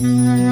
Mm-hmm.